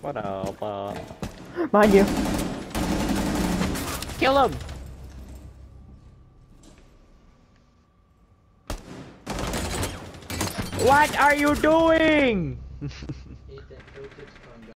What up? Uh, you. kill him! What are you doing?